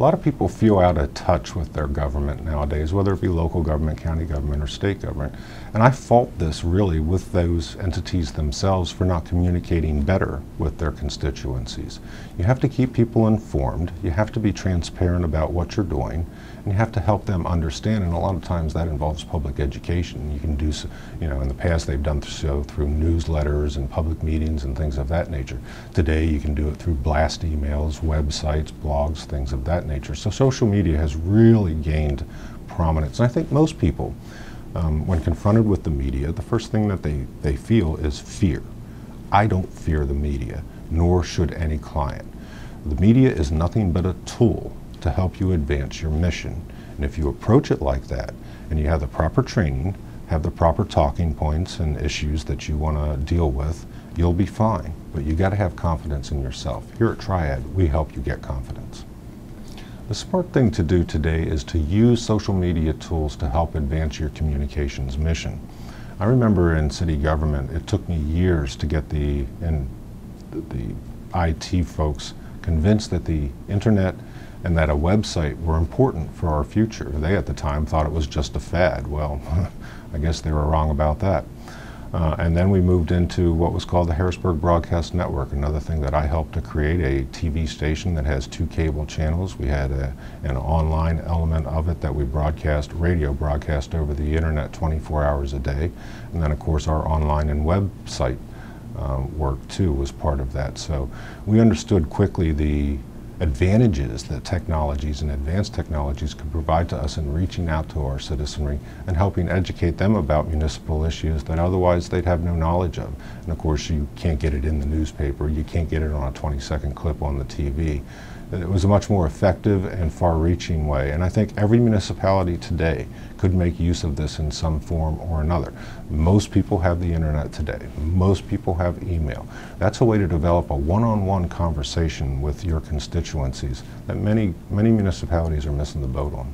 lot of people feel out of touch with their government nowadays, whether it be local government, county government, or state government. And I fault this really with those entities themselves for not communicating better with their constituencies. You have to keep people informed, you have to be transparent about what you're doing, and you have to help them understand. And a lot of times that involves public education. You can do, so, you know, in the past they've done so through newsletters and public meetings and things of that nature. Today you can do it through blast emails, websites, blogs, things of that nature. So social media has really gained prominence. And I think most people, um, when confronted with the media, the first thing that they, they feel is fear. I don't fear the media, nor should any client. The media is nothing but a tool to help you advance your mission. And if you approach it like that, and you have the proper training, have the proper talking points and issues that you want to deal with, you'll be fine. But you got to have confidence in yourself. Here at Triad, we help you get confidence. The smart thing to do today is to use social media tools to help advance your communications mission. I remember in city government, it took me years to get the, and the IT folks convinced that the internet and that a website were important for our future. They at the time thought it was just a fad. Well, I guess they were wrong about that. Uh, and then we moved into what was called the Harrisburg Broadcast Network, another thing that I helped to create a TV station that has two cable channels. We had a, an online element of it that we broadcast, radio broadcast over the internet 24 hours a day. And then, of course, our online and website um, work too was part of that. So we understood quickly the advantages that technologies and advanced technologies could provide to us in reaching out to our citizenry and helping educate them about municipal issues that otherwise they'd have no knowledge of. And of course, you can't get it in the newspaper, you can't get it on a 20 second clip on the TV. It was a much more effective and far-reaching way, and I think every municipality today could make use of this in some form or another. Most people have the internet today. Most people have email. That's a way to develop a one-on-one conversation with your constituencies that many, many municipalities are missing the boat on.